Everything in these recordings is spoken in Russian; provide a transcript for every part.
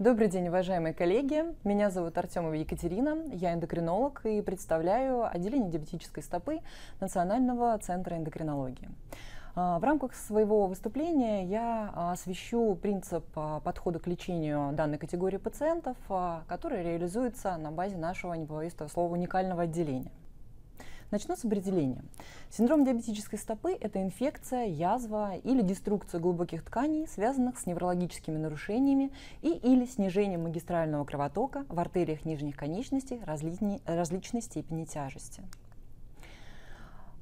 Добрый день, уважаемые коллеги. Меня зовут Артемова Екатерина. Я эндокринолог и представляю отделение диабетической стопы Национального центра эндокринологии. А, в рамках своего выступления я освещу принцип а, подхода к лечению данной категории пациентов, а, который реализуется на базе нашего, не слова, уникального отделения. Начну с определения. Синдром диабетической стопы – это инфекция, язва или деструкция глубоких тканей, связанных с неврологическими нарушениями и или снижением магистрального кровотока в артериях нижних конечностей различной, различной степени тяжести.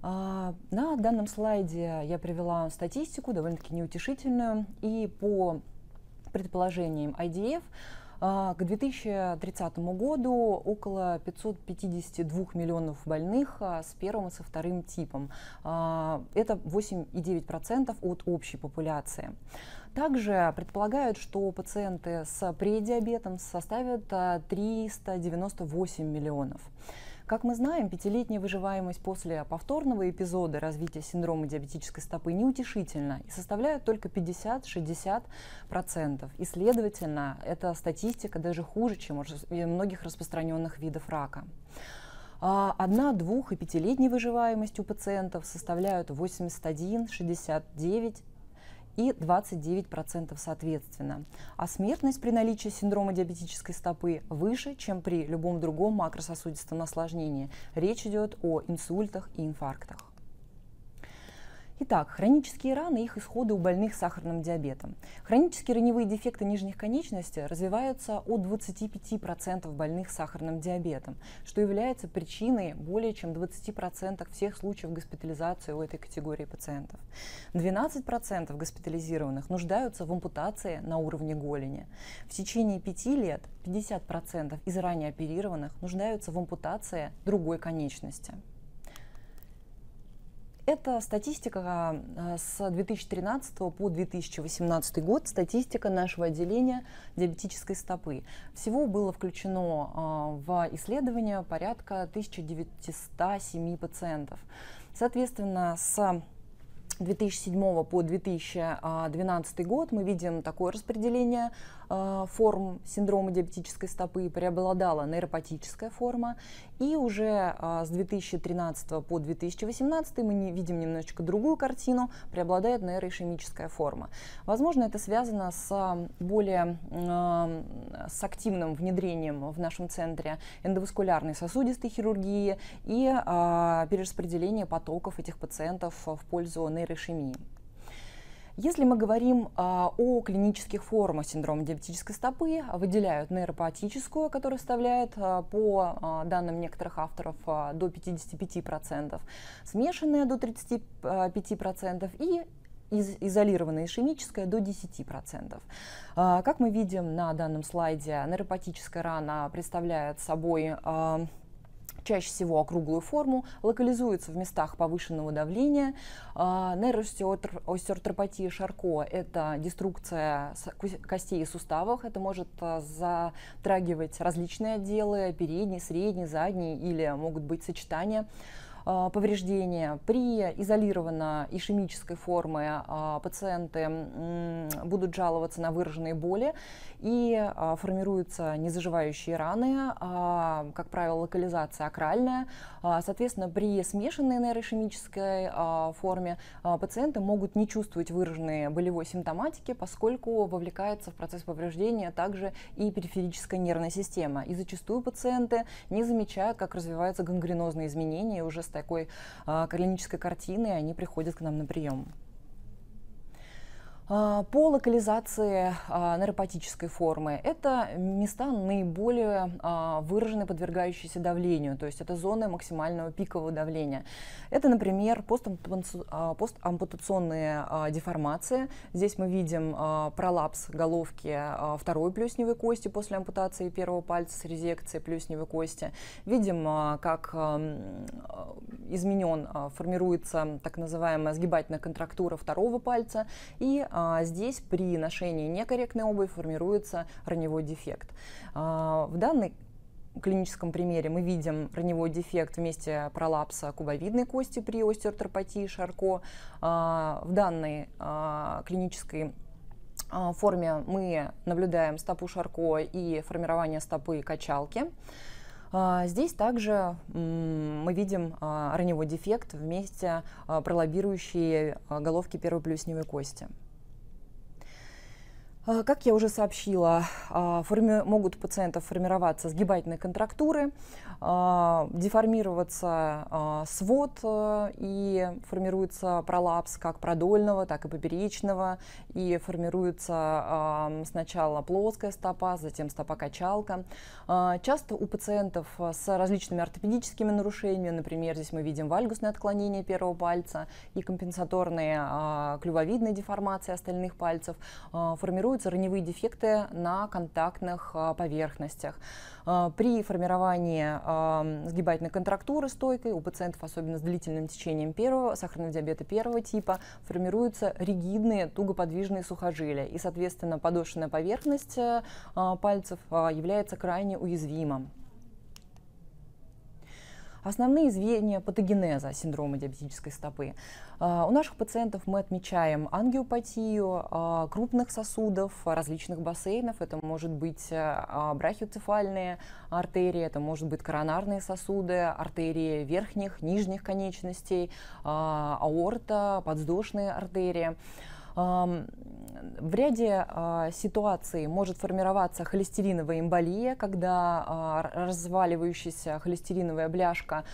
А, на данном слайде я привела статистику, довольно-таки неутешительную, и по предположениям IDF к 2030 году около 552 миллионов больных а, с первым и со вторым типом. А, это 8,9% от общей популяции. Также предполагают, что пациенты с предиабетом составят 398 миллионов. Как мы знаем, пятилетняя выживаемость после повторного эпизода развития синдрома диабетической стопы неутешительна и составляет только 50-60%. И, следовательно, эта статистика даже хуже, чем у многих распространенных видов рака. А одна, двух и пятилетняя выживаемость у пациентов составляют 81, 69 и 29% соответственно. А смертность при наличии синдрома диабетической стопы выше, чем при любом другом макрососудистом осложнении. Речь идет о инсультах и инфарктах. Итак, хронические раны и их исходы у больных с сахарным диабетом. Хронические раневые дефекты нижних конечностей развиваются у 25% больных с сахарным диабетом, что является причиной более чем 20% всех случаев госпитализации у этой категории пациентов. 12% госпитализированных нуждаются в ампутации на уровне голени. В течение 5 лет 50% из ранее оперированных нуждаются в ампутации другой конечности. Это статистика э, с 2013 по 2018 год, статистика нашего отделения диабетической стопы. Всего было включено э, в исследование порядка 1907 пациентов. Соответственно, с 2007 по 2012 год мы видим такое распределение э, форм синдрома диабетической стопы, преобладала нейропатическая форма, и уже э, с 2013 по 2018 мы не видим немножечко другую картину, преобладает нейроишемическая форма. Возможно, это связано с более э, с активным внедрением в нашем центре эндоваскулярной сосудистой хирургии и перераспределение потоков этих пациентов в пользу нейроишемии. Если мы говорим а, о клинических формах синдрома диабетической стопы, выделяют нейропатическую, которая составляет а, по а, данным некоторых авторов до 55%, смешанная до 35% и из, изолированная ишемическая до 10%. А, как мы видим на данном слайде, нейропатическая рана представляет собой чаще всего округлую форму, локализуется в местах повышенного давления. А, нейроостеотропатия Шарко – это деструкция костей и суставов. Это может а, затрагивать различные отделы, передний, средний, задний или могут быть сочетания. А, повреждения. При изолированно ишемической форме а, пациенты будут жаловаться на выраженные боли и а, формируются незаживающие раны, как правило, локализация акральная. Соответственно, при смешанной нейроишемической форме пациенты могут не чувствовать выраженные болевой симптоматики, поскольку вовлекается в процесс повреждения также и периферическая нервная система. И зачастую пациенты не замечают, как развиваются гангренозные изменения и уже с такой а, клинической картиной они приходят к нам на прием. А, по локализации а, нейропатической формы это места наиболее а, выраженные, подвергающиеся давлению, то есть это зоны максимального пикового давления. Это, например, постампутационные деформации. Здесь мы видим пролапс головки второй плюсневой кости после ампутации первого пальца с резекцией плюсневой кости. Видим, как изменен, формируется так называемая сгибательная контрактура второго пальца и здесь при ношении некорректной обуви формируется раневой дефект. А, в данной клиническом примере мы видим раневой дефект вместе пролапса кубовидной кости при остеотропатии Шарко. А, в данной а, клинической форме мы наблюдаем стопу Шарко и формирование стопы качалки. Здесь также мы видим раневой дефект вместе пролоббирующие головки первой плюсневой кости. А, как я уже сообщила, а, форми- могут у пациентов формироваться сгибательные контрактуры, деформироваться свод и формируется пролапс как продольного, так и поперечного, и формируется сначала плоская стопа, затем стопа-качалка. Часто у пациентов с различными ортопедическими нарушениями, например, здесь мы видим вальгусное отклонение первого пальца и компенсаторные клювовидные деформации остальных пальцев, формируются раневые дефекты на контактных а, поверхностях. А, при формировании а, сгибательной контрактуры стойкой у пациентов, особенно с длительным течением первого, сахарного диабета первого типа, формируются ригидные тугоподвижные сухожилия. И, соответственно, подошвенная поверхность пальцев является крайне уязвимым. Основные звенья патогенеза синдрома диабетической стопы. А, у наших пациентов мы отмечаем ангиопатию а, крупных сосудов, различных бассейнов. Это может быть а, брахиоцефальные артерии, это может быть коронарные сосуды, артерии верхних, нижних конечностей, аорта, подвздошные артерии. В ряде э, ситуаций может формироваться холестериновая эмболия, когда э, разваливающаяся холестериновая бляшка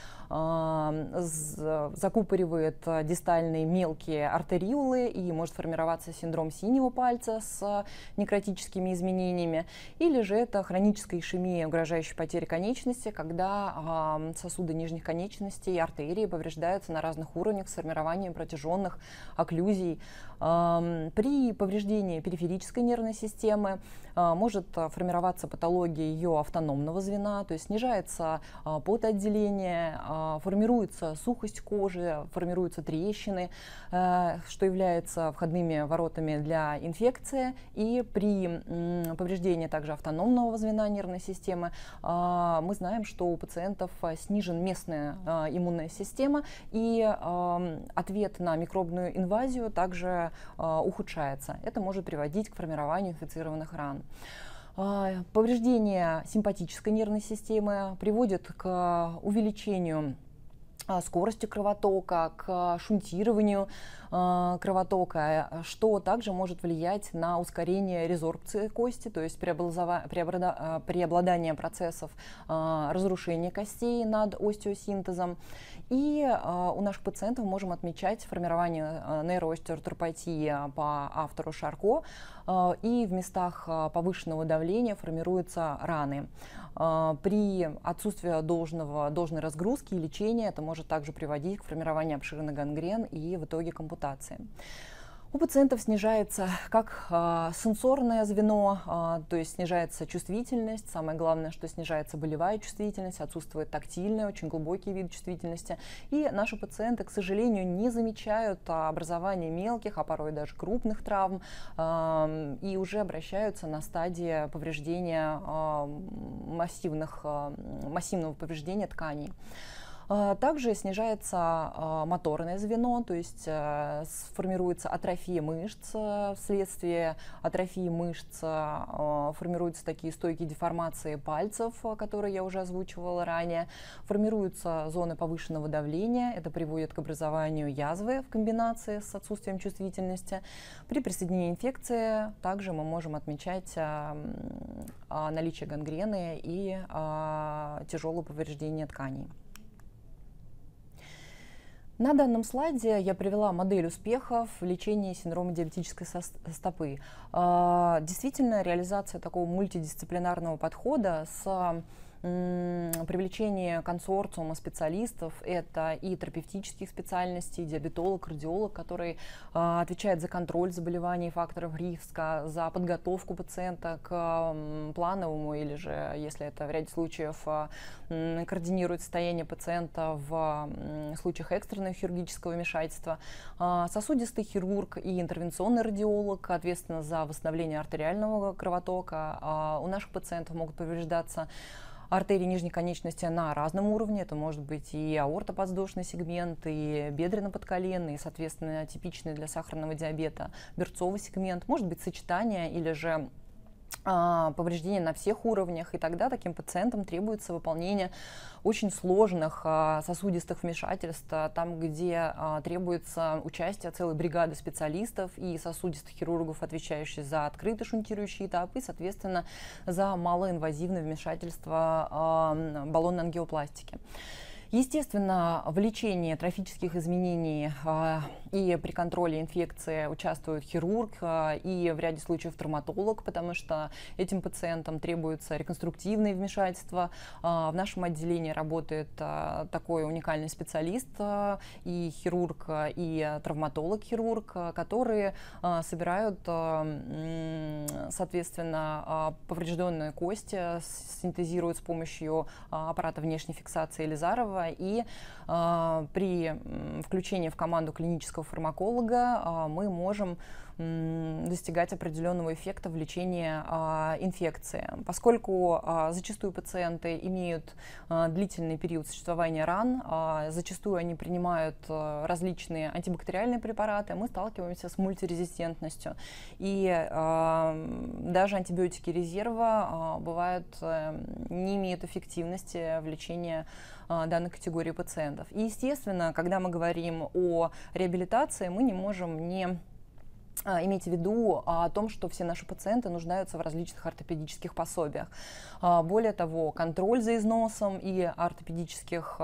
закупоривает дистальные мелкие артериолы и может формироваться синдром синего пальца с некротическими изменениями. Или же это хроническая ишемия, угрожающая потере конечности, когда сосуды нижних конечностей и артерии повреждаются на разных уровнях с формированием протяженных окклюзий. При повреждении периферической нервной системы может а, формироваться патология ее автономного звена, то есть снижается а, потоотделение, формируется сухость кожи, формируются трещины, что является входными воротами для инфекции. И при повреждении также автономного звена нервной системы мы знаем, что у пациентов снижен местная иммунная система, и ответ на микробную инвазию также ухудшается. Это может приводить к формированию инфицированных ран. А, повреждение симпатической нервной системы приводит к увеличению а, скорости кровотока, к шунтированию э, кровотока, что также может влиять на ускорение резорбции кости, то есть преобладание процессов разрушения костей над остеосинтезом. И у наших пациентов можем отмечать формирование нейроостеротропатии по автору Шарко, и в местах повышенного давления формируются раны. Э, при отсутствии должного, должной разгрузки и лечения это может также приводить к формированию обширных гангрен и в итоге к ампутации. У пациентов снижается как э, сенсорное звено, э, то есть снижается чувствительность. Самое главное, что снижается болевая чувствительность, отсутствует тактильная, очень глубокий вид чувствительности. И наши пациенты, к сожалению, не замечают образование мелких, а порой даже крупных травм э, и уже обращаются на стадии повреждения э, массивных, э, массивного повреждения тканей. А, также снижается а, моторное звено, то есть э, формируется атрофия мышц, э, вследствие атрофии мышц э, формируются такие стойкие деформации пальцев, которые я уже озвучивала ранее, формируются зоны повышенного давления, это приводит к образованию язвы в комбинации с отсутствием чувствительности. При присоединении инфекции также мы можем отмечать наличие гангрены и тяжелое повреждение тканей. На данном слайде я привела модель успехов в лечении синдрома диабетической стопы. А, действительно, реализация такого мультидисциплинарного подхода с привлечение консорциума специалистов. Это и терапевтических специальностей, диабетолог, кардиолог, который э, отвечает за контроль заболеваний факторов риска, за подготовку пациента к э, плановому или же, если это в ряде случаев, э, координирует состояние пациента в э, случаях экстренного хирургического вмешательства. Э, сосудистый хирург и интервенционный радиолог ответственно за восстановление артериального кровотока. Э, у наших пациентов могут повреждаться артерий нижней конечности на разном уровне. Это может быть и аортоподвздошный сегмент, и бедренно-подколенный, и, соответственно, типичный для сахарного диабета берцовый сегмент. Может быть сочетание или же повреждения на всех уровнях, и тогда таким пациентам требуется выполнение очень сложных а, сосудистых вмешательств, а, там, где требуется участие целой бригады специалистов и сосудистых хирургов, отвечающих за открытый шунтирующий этап и, соответственно, за малоинвазивное вмешательство баллонной ангиопластики. Естественно, в лечении трофических изменений э, и при контроле инфекции участвует хирург э, и в ряде случаев травматолог, потому что этим пациентам требуется реконструктивные вмешательства. Э, в нашем отделении работает такой уникальный специалист и хирург, и травматолог-хирург, которые собирают, соответственно, поврежденные кости, синтезируют с помощью аппарата внешней фиксации Лизарова и э, при включении в команду клинического фармаколога э, мы можем достигать определенного эффекта в лечении а, инфекции. Поскольку а, зачастую пациенты имеют а, длительный период существования ран, зачастую они принимают различные антибактериальные препараты, мы сталкиваемся с мультирезистентностью. И даже антибиотики резерва бывают не имеют эффективности в лечении данной категории пациентов. И, естественно, когда мы говорим о реабилитации, мы не можем не имейте в виду а, о том, что все наши пациенты нуждаются в различных ортопедических пособиях. А, более того, контроль за износом и ортопедических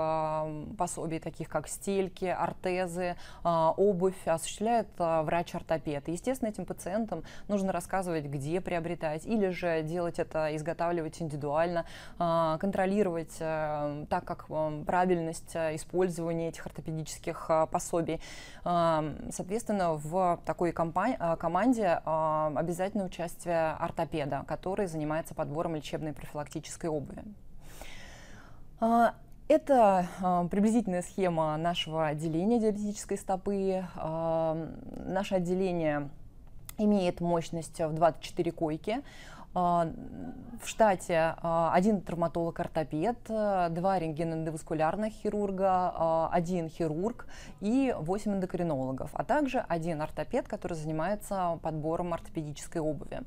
пособий, таких как стельки, ортезы, обувь, осуществляет врач-ортопед. Естественно, этим пациентам нужно рассказывать, где приобретать, или же делать это, изготавливать индивидуально, контролировать э, так, как э, правильность э, использования этих ортопедических пособий. Соответственно, в такой компании Э, команде э, обязательно участие ортопеда, который занимается подбором лечебной профилактической обуви. Э, это приблизительная схема нашего отделения диабетической стопы. Наше отделение имеет мощность в 24 койки. А, в штате а, один травматолог-ортопед, а, два рентгеноэндоваскулярных хирурга, один хирург и восемь эндокринологов, а также один ортопед, который занимается подбором ортопедической обуви.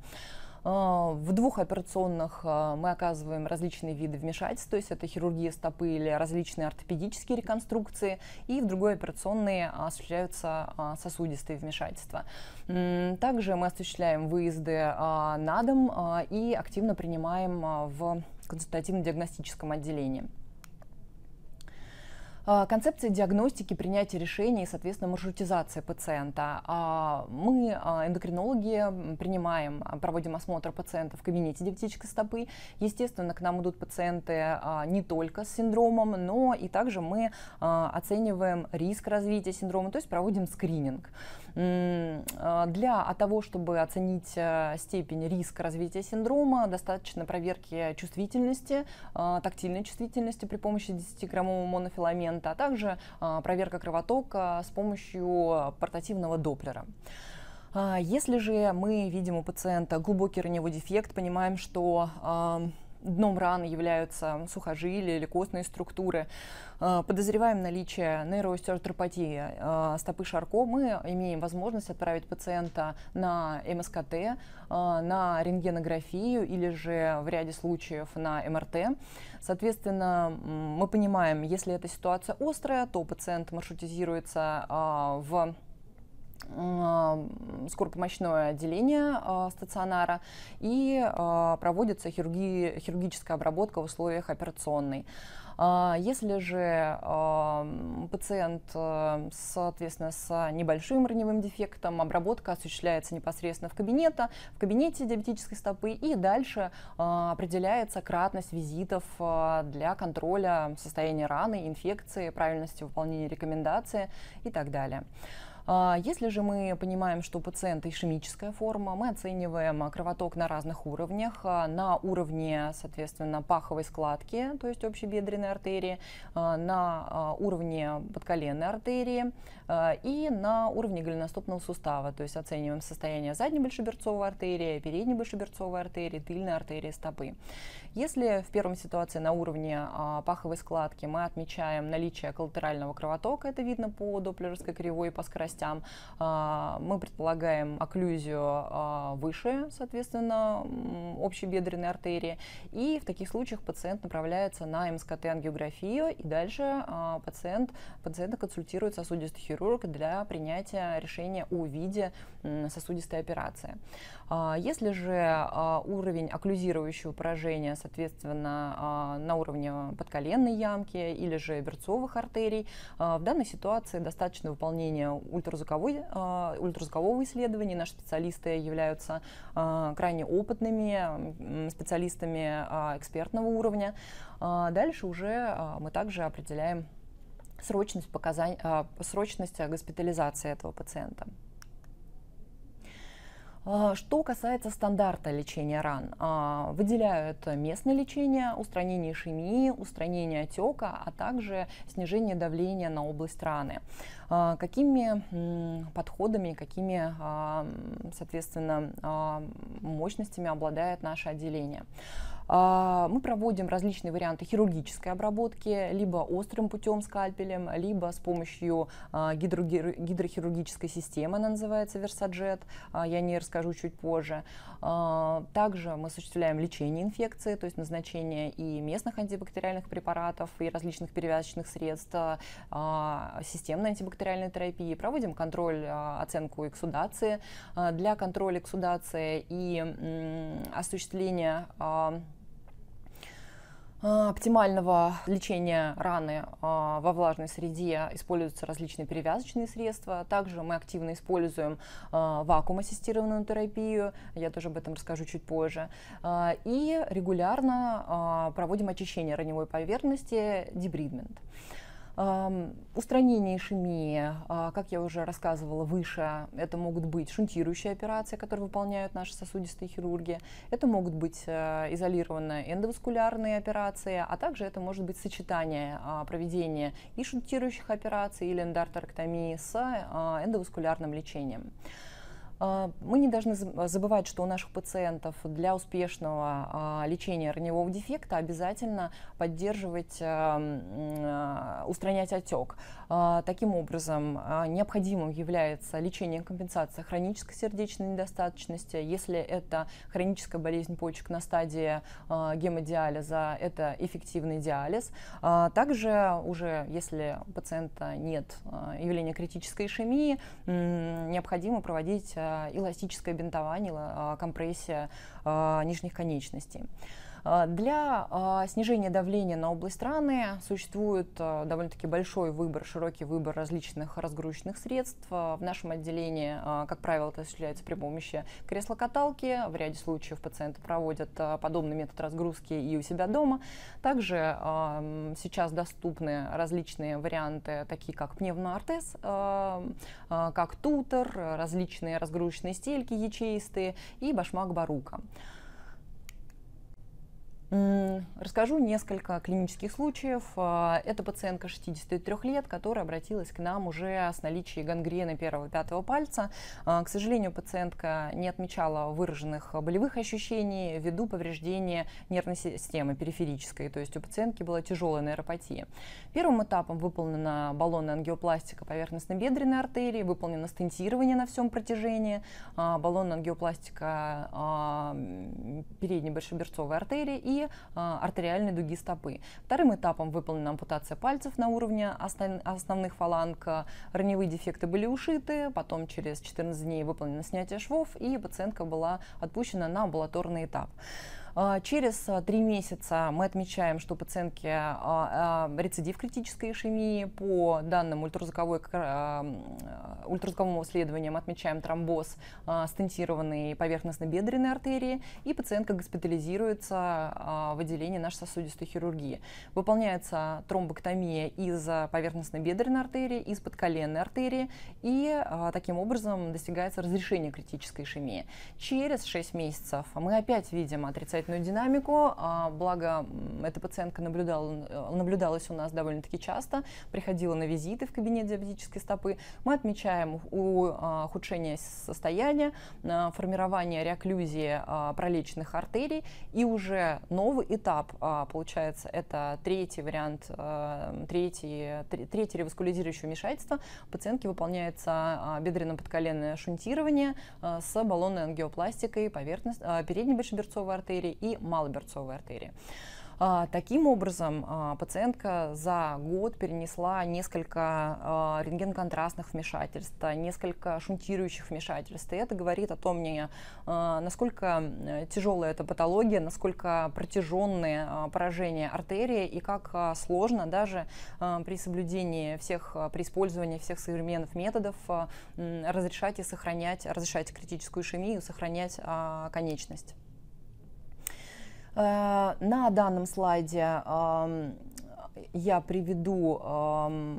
А, в двух операционных а, мы оказываем различные виды вмешательств, то есть это хирургия стопы или различные ортопедические реконструкции, и в другой операционной осуществляются а, сосудистые вмешательства. Также мы осуществляем выезды на дом и активно принимаем в консультативно-диагностическом отделении. А, концепция диагностики, принятия решений и, соответственно, маршрутизация пациента. А, мы, а, эндокринологи, принимаем, проводим осмотр пациента в кабинете диабетической стопы. Естественно, к нам идут пациенты не только с синдромом, но и также мы оцениваем риск развития синдрома, то есть проводим скрининг. Для того, чтобы оценить степень риска развития синдрома, достаточно проверки чувствительности, тактильной чувствительности при помощи 10-граммового монофиламента пациента, а также а, проверка кровотока с помощью портативного доплера. А, если же мы видим у пациента глубокий раневой дефект, понимаем, что дном раны являются сухожилия или костные структуры, подозреваем наличие нейроостеротропатии стопы Шарко, мы имеем возможность отправить пациента на МСКТ, на рентгенографию или же в ряде случаев на МРТ. Соответственно, мы понимаем, если эта ситуация острая, то пациент маршрутизируется а, в а, скоропомощное отделение э, стационара и э, проводится хирурги, хирургическая обработка в условиях операционной. А, если же пациент, соответственно, с небольшим раневым дефектом, обработка осуществляется непосредственно в, кабинете, в кабинете диабетической стопы, и дальше а, определяется кратность визитов а, для контроля состояния раны, инфекции, правильности выполнения рекомендаций и так далее. А, если же мы понимаем, что у пациента ишемическая форма, мы оцениваем кровоток на разных уровнях. А, на уровне, соответственно, паховой складки, то есть общебедренной артерии, а, на уровне подколенной артерии и на уровне голеностопного сустава. То есть оцениваем состояние задней большеберцовой артерии, передней большеберцовой артерии, тыльной артерии стопы. Если в первом ситуации на уровне а, паховой складки мы отмечаем наличие коллатерального кровотока, это видно по доплеровской кривой по скоростям, а, мы предполагаем окклюзию а, выше, соответственно, общей бедренной артерии, и в таких случаях пациент направляется на МСКТ-ангиографию, и дальше а, пациент, пациента консультирует сосудистый хирург для принятия решения о виде сосудистой операции. А, если же а, уровень окклюзирующего поражения, соответственно, а, на уровне подколенной ямки или же берцовых артерий, в данной ситуации достаточно выполнения ультразвуковой, ультразвукового исследования. Наши специалисты являются крайне опытными специалистами экспертного уровня. Дальше уже мы также определяем срочность, показаний, срочность госпитализации этого пациента. А, что касается стандарта лечения ран, а, выделяют местное лечение, устранение ишемии, устранение отека, а также снижение давления на область раны. А, какими подходами, какими, соответственно, мощностями обладает наше отделение? А, мы проводим различные варианты хирургической обработки, либо острым путем скальпелем, либо с помощью а, гидрохирургической системы, она называется Versajet, а, я не расскажу чуть позже. Также мы осуществляем лечение инфекции, то есть назначение и местных антибактериальных препаратов, и различных перевязочных средств, системной антибактериальной терапии, проводим контроль, оценку эксудации. Для контроля эксудации и осуществления оптимального лечения раны а, во влажной среде используются различные перевязочные средства. Также мы активно используем а, вакуум-ассистированную терапию, я тоже об этом расскажу чуть позже. И регулярно проводим очищение раневой поверхности, дебридмент. Устранение ишемии, а, как я уже рассказывала выше, это могут быть шунтирующие операции, которые выполняют наши сосудистые хирурги. Это могут быть э, изолированные эндоваскулярные операции, а также это может быть сочетание а, проведения и шунтирующих операций или эндорторэктомии с а, эндоваскулярным лечением. А, мы не должны забывать, что у наших пациентов для успешного а, лечения раневого дефекта обязательно поддерживать, а, устранять отек. Таким образом, необходимым является лечение компенсация хронической сердечной недостаточности. Если это хроническая болезнь почек на стадии гемодиализа, это эффективный диализ. Также уже, если у пациента нет явления критической ишемии, необходимо проводить эластическое бинтование, а, компрессия а, нижних конечностей. А, для а, снижения давления на область раны существует а, довольно-таки большой выбор, широкий выбор различных разгрузочных средств. В нашем отделении, как правило, это осуществляется при помощи кресла-каталки. В ряде случаев пациенты проводят подобный метод разгрузки и у себя дома. Также сейчас доступны различные варианты, такие как пневмоортез, как тутор, различные разгрузочные стельки ячеистые и башмак барука. Расскажу несколько клинических случаев. А, это пациентка 63 лет, которая обратилась к нам уже с наличием гангрены первого и пятого пальца. А, к сожалению, пациентка не отмечала выраженных болевых ощущений ввиду повреждения нервной системы периферической, то есть у пациентки была тяжелая нейропатия. Первым этапом выполнена баллонная ангиопластика поверхностно-бедренной артерии, выполнено стентирование на всем протяжении, а, баллонная ангиопластика передней большеберцовой артерии и а, артериальной дуги стопы. Вторым этапом выполнена ампутация пальцев на уровне основных фаланг. Раневые дефекты были ушиты, потом через 14 дней выполнено снятие швов, и пациентка была отпущена на амбулаторный этап. А, через а, три месяца мы отмечаем, что пациентки а, рецидив критической ишемии. По данным ультразвуковой, ультразвуковому исследованию мы отмечаем тромбоз стентированной поверхностно-бедренной артерии, и пациентка госпитализируется в отделении нашей сосудистой хирургии. Выполняется тромбоктомия из поверхностно-бедренной артерии, из подколенной артерии, и таким образом достигается разрешение критической ишемии. Через 6 месяцев мы опять видим отрицательный отрицательную динамику, а, благо эта пациентка наблюдала, э, наблюдалась у нас довольно-таки часто, приходила на визиты в кабинет диабетической стопы. Мы отмечаем ухудшение состояния, формирование реокклюзии а, пролеченных артерий, и уже новый этап, а, получается, это третий вариант, третий, третий реваскулизирующее вмешательство. Пациентке выполняется бедренно-подколенное шунтирование с баллонной ангиопластикой поверхность, передней большеберцовой артерии и малоберцовой артерии. А, таким образом, а, пациентка за год перенесла несколько а, рентгенконтрастных вмешательств, несколько шунтирующих вмешательств. И это говорит о том, насколько тяжелая эта патология, насколько протяженные поражения артерии и как сложно даже при соблюдении всех, при использовании всех современных методов разрешать и сохранять, разрешать критическую ишемию, сохранять конечность. Э, на данном слайде я приведу э,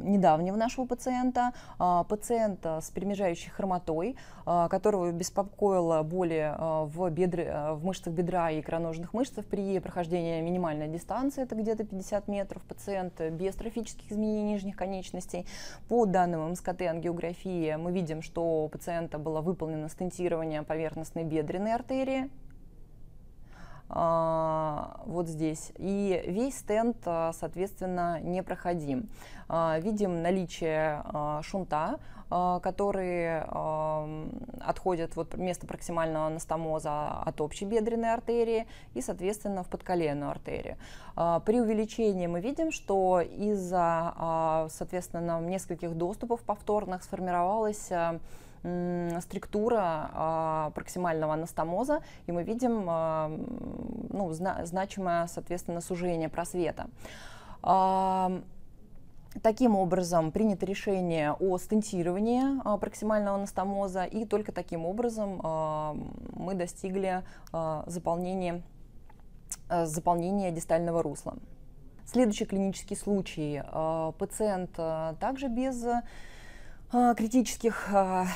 недавнего нашего пациента, э, пациента с перемежающей хромотой, э, которого беспокоила боли в, бедре, в мышцах бедра и икроножных мышцах при прохождении минимальной дистанции, это где-то 50 метров, пациент без трофических изменений нижних конечностей. По данным МСКТ-ангиографии мы видим, что у пациента было выполнено стентирование поверхностной бедренной артерии, вот здесь. И весь стенд, а, соответственно, непроходим. А, видим наличие шунта, который отходит вот место проксимального анастомоза от общей бедренной артерии и, соответственно, в подколенную артерию. При увеличении мы видим, что из-за, соответственно, нескольких доступов повторных сформировалась структура а, проксимального анастомоза, и мы видим а, ну, зна значимое, соответственно, сужение просвета. А, таким образом, принято решение о стентировании а, проксимального анастомоза, и только таким образом а, мы достигли а, заполнения, заполнения дистального русла. Следующий клинический случай. Пациент также без критических а,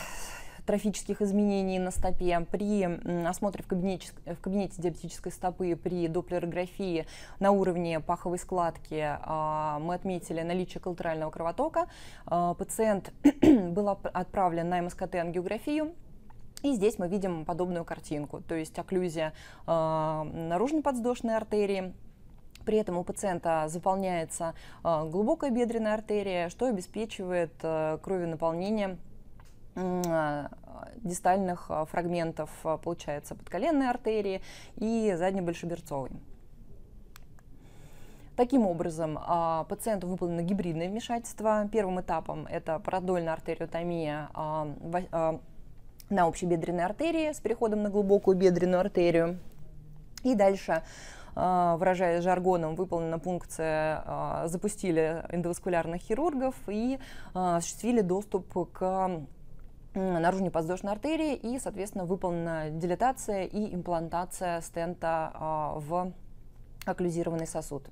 трофических изменений на стопе при осмотре в кабинете, в кабинете диабетической стопы при доплерографии на уровне паховой складки а, мы отметили наличие коллатерального кровотока. Пациент был отправлен на МСКТ-ангиографию, и здесь мы видим подобную картинку, то есть окклюзия наружной подвздошной артерии, при этом у пациента заполняется а, глубокая бедренная артерия, что обеспечивает а, кровенаполнение а, дистальных фрагментов, получается, подколенной артерии и заднебольшеберцовой. Таким образом, пациенту выполнено гибридное вмешательство. Первым этапом это парадольная артериотомия на общебедренной артерии с переходом на глубокую бедренную артерию. И дальше а, выражаясь жаргоном, выполнена пункция, а, запустили эндоваскулярных хирургов и а, осуществили доступ к наружной подвздошной артерии и, соответственно, выполнена дилатация и имплантация стента в окклюзированный сосуд.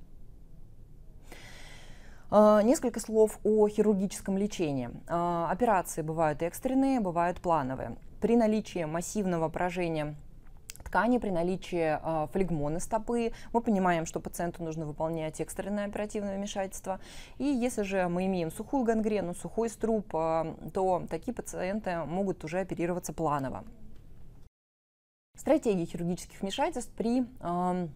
Несколько слов о хирургическом лечении. Операции бывают экстренные, бывают плановые. При наличии массивного поражения ткани при наличии э, флегмона стопы. Мы понимаем, что пациенту нужно выполнять экстренное оперативное вмешательство. И если же мы имеем сухую гангрену, сухой струп, э, то такие пациенты могут уже оперироваться планово. Стратегия хирургических вмешательств при э,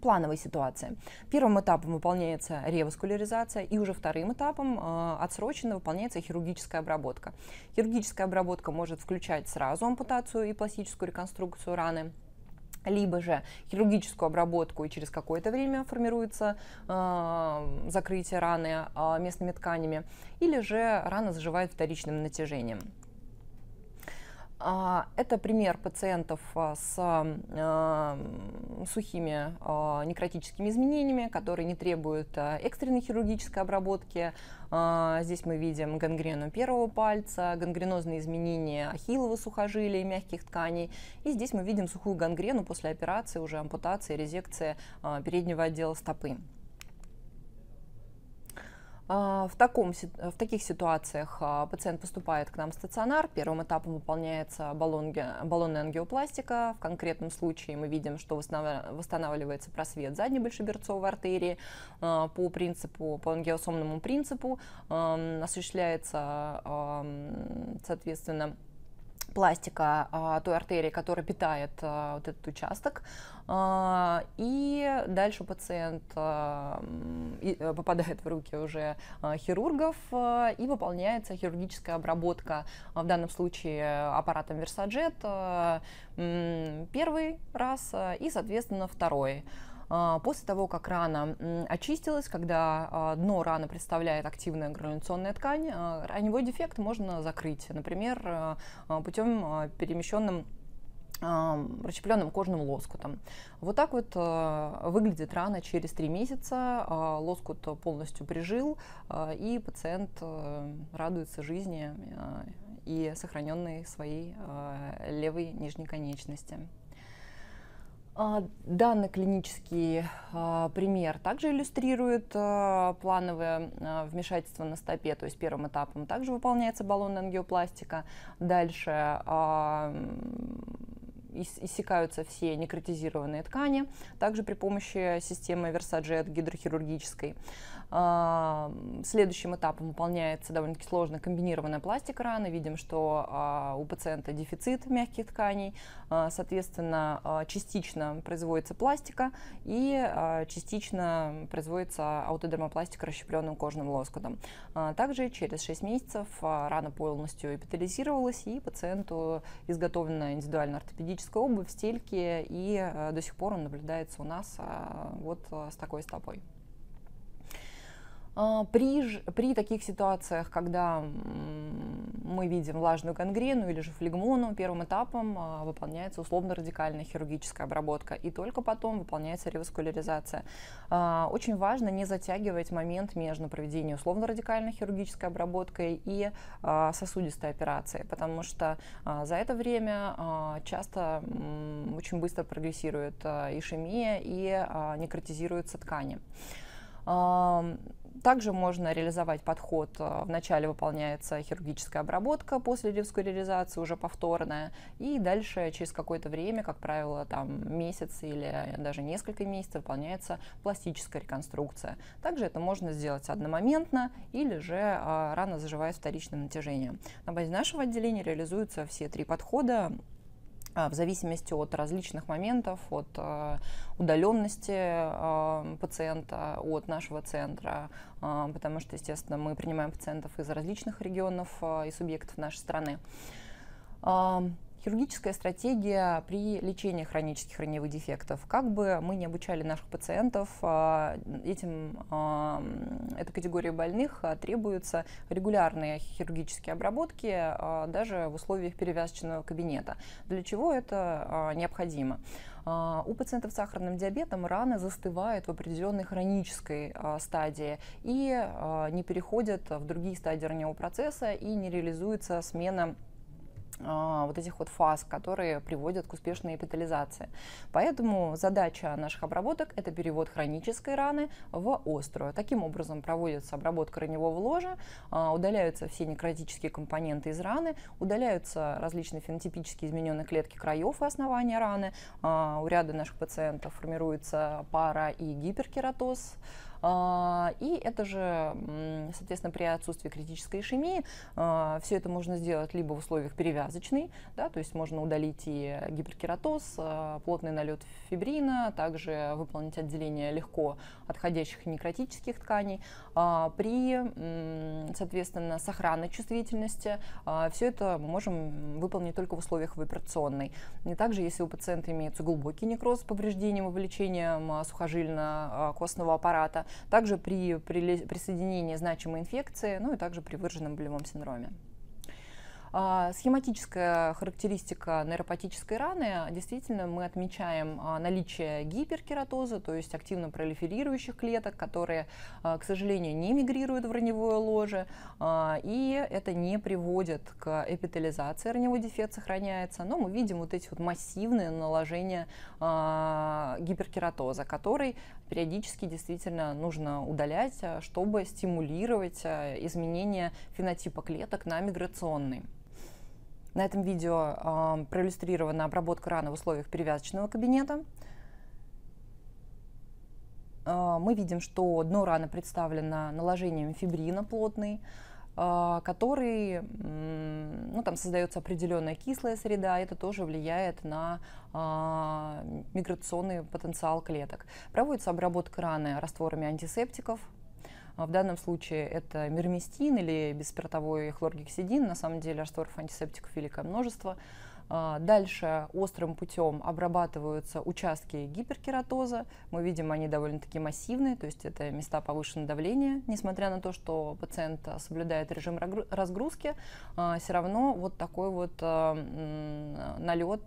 плановой ситуации. Первым этапом выполняется реваскуляризация, и уже вторым этапом э, отсроченно выполняется хирургическая обработка. Хирургическая обработка может включать сразу ампутацию и пластическую реконструкцию раны, либо же хирургическую обработку, и через какое-то время формируется э, закрытие раны э, местными тканями, или же рана заживает вторичным натяжением. А, это пример пациентов а, с а, сухими некротическими изменениями, которые не требуют экстренной хирургической обработки. Здесь мы видим гангрену первого пальца, гангренозные изменения ахиллова сухожилия и мягких тканей. И здесь мы видим сухую гангрену после операции, уже ампутации, резекции переднего отдела стопы. А, в, таком, в таких ситуациях а, пациент поступает к нам в стационар. Первым этапом выполняется баллонная ангиопластика. В конкретном случае мы видим, что восстанавливается просвет задней большеберцовой артерии а, по принципу, по ангиосомному принципу. Осуществляется, соответственно, пластика а, той артерии, которая питает а, вот этот участок. А, и дальше пациент а, и, э, попадает в руки уже а, хирургов а, и выполняется хирургическая обработка, а, в данном случае аппаратом Versajet, а, первый раз а, и, соответственно, второй. А, после того, как рана очистилась, когда а, дно раны представляет активная грануляционная ткань, а, раневой дефект можно закрыть, например, путем перемещенным расщепленным кожным лоскутом. Вот так вот выглядит рана через три месяца. лоскут полностью прижил, и пациент радуется жизни и сохраненной своей левой нижней конечности. А, данный клинический а, пример также иллюстрирует а, плановое вмешательство на стопе, то есть первым этапом также выполняется баллонная ангиопластика. Дальше иссякаются все некротизированные ткани, также при помощи системы Versajet гидрохирургической. А, следующим этапом выполняется довольно-таки сложная комбинированная пластика раны. Видим, что а, у пациента дефицит мягких тканей, а, соответственно, частично производится пластика и частично производится аутодермопластика расщепленным кожным лоскутом. Также через 6 месяцев рана полностью эпитализировалась, и пациенту изготовлена индивидуальная ортопедическая обувь, стельки, и до сих пор он наблюдается у нас вот с такой стопой. А, при, при таких ситуациях, когда мы видим влажную гангрену или же флегмону, первым этапом а, выполняется условно-радикальная хирургическая обработка, и только потом выполняется реваскуляризация. А, очень важно не затягивать момент между проведением условно-радикальной хирургической обработкой и сосудистой операцией, потому что за это время часто очень быстро прогрессирует ишемия и некротизируются ткани. Также можно реализовать подход, э, вначале выполняется хирургическая обработка, после реваскуляризации уже повторная, и дальше через какое-то время, как правило, там месяц или даже несколько месяцев выполняется пластическая реконструкция. Также это можно сделать одномоментно или же э, рано заживает вторичным натяжением. На базе нашего отделения реализуются все три подхода в зависимости от различных моментов, от э, удаленности э, пациента от нашего центра, потому что, естественно, мы принимаем пациентов из различных регионов и субъектов нашей страны. Хирургическая стратегия при лечении хронических раневых дефектов. Как бы мы не обучали наших пациентов, а, этим, а, этой категории больных а, требуются регулярные хирургические обработки даже в условиях перевязочного кабинета. Для чего это необходимо? У пациентов с сахарным диабетом раны застывают в определенной хронической стадии и не переходят в другие стадии раневого процесса и не реализуется смена вот этих вот фаз, которые приводят к успешной эпитализации. Поэтому задача наших обработок – это перевод хронической раны в острую. Таким образом проводится обработка раневого ложа, а, удаляются все некротические компоненты из раны, удаляются различные фенотипические измененные клетки краев и основания раны. А, у ряда наших пациентов формируется пара и гиперкератоз, а, и это же, соответственно, при отсутствии критической ишемии а, все это можно сделать либо в условиях перевязочной, да, то есть можно удалить и гиперкератоз, а, плотный налет фибрина, также выполнить отделение легко отходящих некротических тканей. При, соответственно, сохранной чувствительности все это мы можем выполнить только в условиях в операционной. И также, если у пациента имеется глубокий некроз с повреждением и вовлечением сухожильно-костного аппарата, также при присоединении значимой инфекции, ну и также при выраженном болевом синдроме. А, схематическая характеристика нейропатической раны. Действительно, мы отмечаем а, наличие гиперкератоза, то есть активно пролиферирующих клеток, которые, а, к сожалению, не мигрируют в раневое ложе, и это не приводит к эпителизации, раневой дефект сохраняется, но мы видим вот эти вот массивные наложения гиперкератоза, который периодически действительно нужно удалять, чтобы стимулировать изменение фенотипа клеток на миграционный. На этом видео э, проиллюстрирована обработка раны в условиях перевязочного кабинета. Э, мы видим, что дно раны представлено наложением фибрина плотный, э, который, ну, там создается определенная кислая среда, это тоже влияет на э, миграционный потенциал клеток. Проводится обработка раны растворами антисептиков, а в данном случае это мирмистин или беспиртовой хлоргексидин. На самом деле растворов антисептиков великое множество. А, дальше острым путем обрабатываются участки гиперкератоза. Мы видим, они довольно-таки массивные, то есть это места повышенного давления. Несмотря на то, что пациент соблюдает режим разгрузки, а, все равно вот такой вот налет,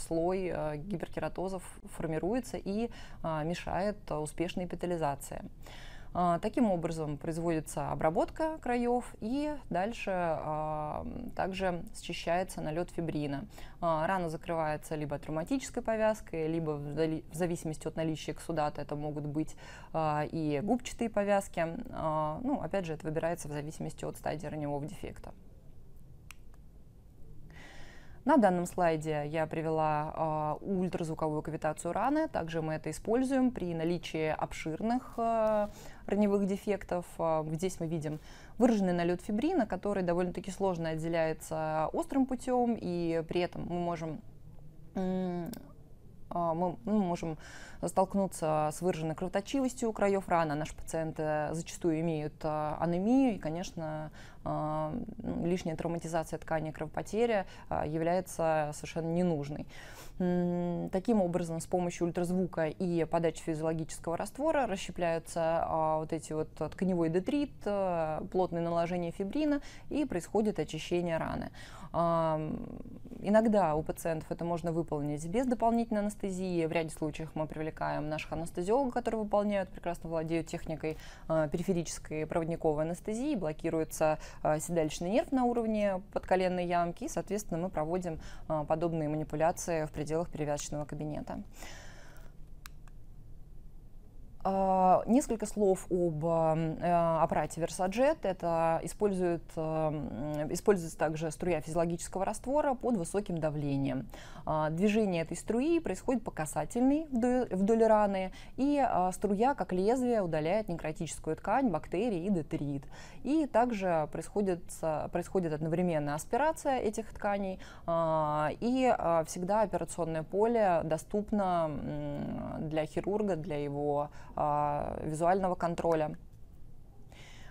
слой гиперкератозов формируется и мешает успешной эпителизации. А, таким образом производится обработка краев и дальше а, также счищается налет фибрина. А, рана закрывается либо травматической повязкой, либо в зависимости от наличия эксудата это могут быть и губчатые повязки. Ну, опять же, это выбирается в зависимости от стадии раневого дефекта. На данном слайде я привела э, ультразвуковую кавитацию раны. Также мы это используем при наличии обширных э, раневых дефектов. Э, здесь мы видим выраженный налет фибрина, который довольно-таки сложно отделяется острым путем, и при этом мы можем мы ну, можем столкнуться с выраженной кровоточивостью у краев раны. Наши пациенты зачастую имеют а, анемию, и, конечно, а, лишняя травматизация ткани кровопотеря а, является совершенно ненужной. Таким образом, с помощью ультразвука и подачи физиологического раствора расщепляются а, вот эти вот тканевой детрит, а, плотное наложение фибрина и происходит очищение раны. Иногда у пациентов это можно выполнить без дополнительной анестезии. В ряде случаев мы привлекаем наших анестезиологов, которые выполняют, прекрасно владеют техникой а, периферической проводниковой анестезии, блокируется а, седалищный нерв на уровне подколенной ямки, и, соответственно, мы проводим а, подобные манипуляции в пределах перевязочного кабинета. А, несколько слов об э, аппарате Versajet. Это использует, э, используется также струя физиологического раствора под высоким давлением. А, движение этой струи происходит по касательной вдоль раны, и а, струя, как лезвие, удаляет некротическую ткань, бактерии и детрит. И также происходит, происходит одновременная аспирация этих тканей, и всегда операционное поле доступно для хирурга, для его а, визуального контроля.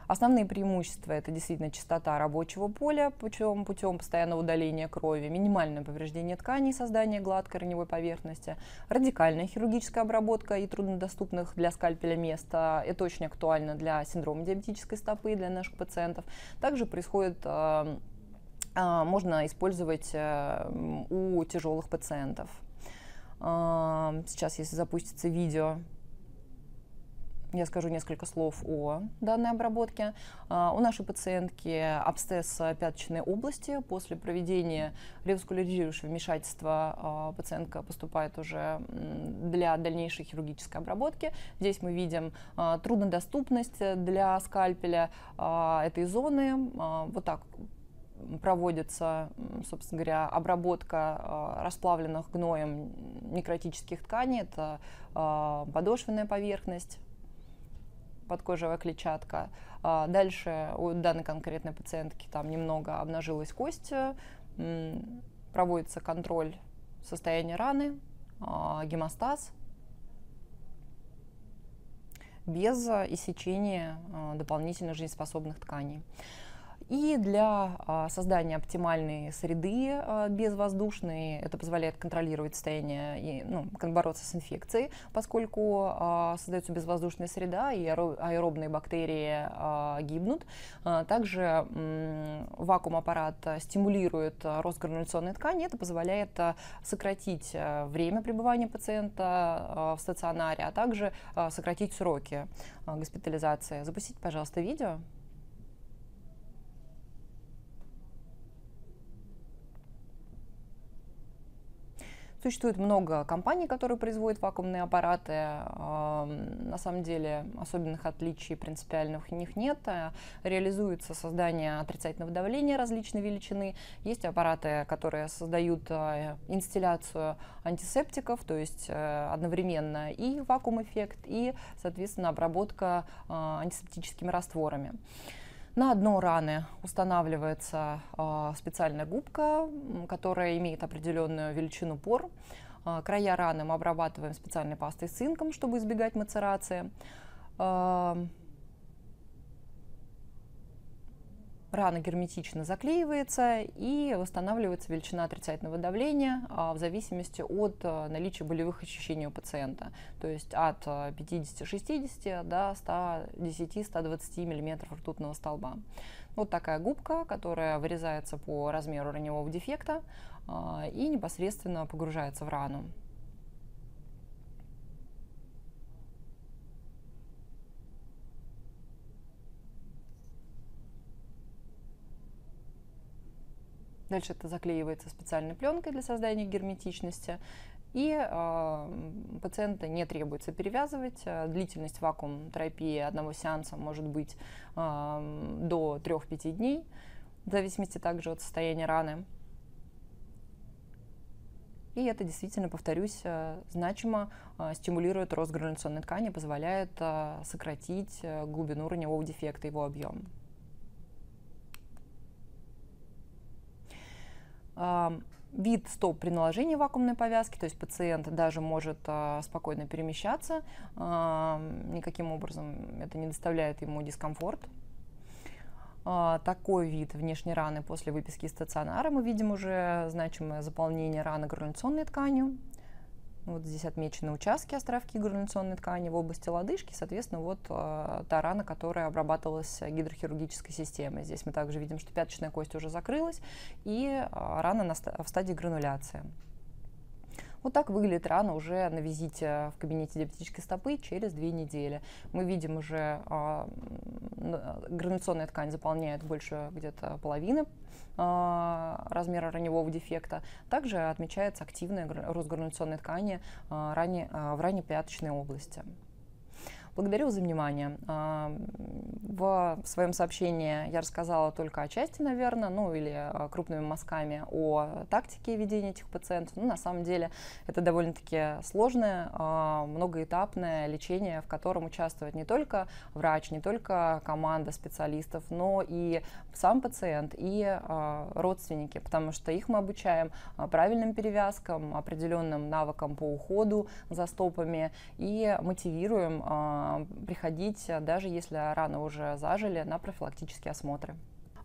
Основные преимущества – это действительно частота рабочего поля путем, путем постоянного удаления крови, минимальное повреждение тканей, создание гладкой раневой поверхности, радикальная хирургическая обработка и труднодоступных для скальпеля места. Это очень актуально для синдрома диабетической стопы, для наших пациентов. Также происходит а, а, можно использовать э, у тяжелых пациентов. Сейчас, если запустится видео, я скажу несколько слов о данной обработке. А, у нашей пациентки абсцесс пяточной области. После проведения реваскуляризирующего вмешательства а, пациентка поступает уже для дальнейшей хирургической обработки. Здесь мы видим а, труднодоступность для скальпеля этой зоны. Вот так проводится, собственно говоря, обработка расплавленных гноем некротических тканей. Это подошвенная поверхность, подкожевая клетчатка. А дальше у данной конкретной пациентки там немного обнажилась кость, проводится контроль состояния раны, а, гемостаз, без иссечения а, дополнительных жизнеспособных тканей. И для а, создания оптимальной среды а, безвоздушной это позволяет контролировать состояние и ну, бороться с инфекцией, поскольку а, создается безвоздушная среда и аэробные бактерии гибнут. Также вакуум-аппарат стимулирует рост грануляционной ткани, это позволяет сократить время пребывания пациента в стационаре, а также сократить сроки госпитализации. Запустите, пожалуйста, видео. Существует много компаний, которые производят вакуумные аппараты. На самом деле особенных отличий принципиальных у них нет. Реализуется создание отрицательного давления различной величины. Есть аппараты, которые создают э, инстилляцию антисептиков, то есть э, одновременно и вакуум-эффект, и, соответственно, обработка э, антисептическими растворами. На дно раны устанавливается э, специальная губка, которая имеет определенную величину пор. Э, края раны мы обрабатываем специальной пастой с цинком, чтобы избегать мацерации. Э, рана герметично заклеивается и восстанавливается величина отрицательного давления а, в зависимости от а, наличия болевых ощущений у пациента. То есть от 50-60 а, до 110-120 мм ртутного столба. Вот такая губка, которая вырезается по размеру раневого дефекта и непосредственно погружается в рану. Дальше это заклеивается специальной пленкой для создания герметичности. И э, пациента не требуется перевязывать. Длительность вакуум-терапии одного сеанса может быть э, до 3-5 дней, в зависимости также от состояния раны. И это действительно, повторюсь, значимо стимулирует рост грануляционной ткани, позволяет сократить глубину раневого дефекта, его объем. Вид стоп при наложении вакуумной повязки, то есть пациент даже может а, спокойно перемещаться, а, никаким образом это не доставляет ему дискомфорт. А, такой вид внешней раны после выписки из стационара мы видим уже значимое заполнение раны грануляционной тканью, вот здесь отмечены участки островки грануляционной ткани в области лодыжки, соответственно, вот э, та рана, которая обрабатывалась гидрохирургической системой. Здесь мы также видим, что пяточная кость уже закрылась, и э, рана на, в стадии грануляции. Вот так выглядит рана уже на визите в кабинете диабетической стопы через две недели. Мы видим уже э, грануляционная ткань заполняет больше где-то половины э, размера раневого дефекта. Также отмечается активная рост грануляционной ткани ране, э, в раннепяточной области. Благодарю за внимание. А, в своем сообщении я рассказала только о части, наверное, ну или а, крупными мазками о тактике ведения этих пациентов. Ну, на самом деле это довольно-таки сложное, а, многоэтапное лечение, в котором участвует не только врач, не только команда специалистов, но и сам пациент и родственники, потому что их мы обучаем правильным перевязкам, определенным навыкам по уходу за стопами и мотивируем приходить, даже если раны уже зажили, на профилактические осмотры.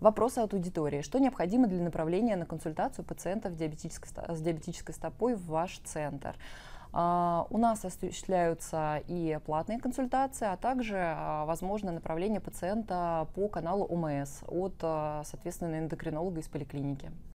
Вопросы от аудитории. Что необходимо для направления на консультацию пациентов диабетической, с диабетической стопой в ваш центр? Uh, у нас осуществляются и платные консультации, а также uh, возможно направление пациента по каналу ОМС от, uh, соответственно, эндокринолога из поликлиники.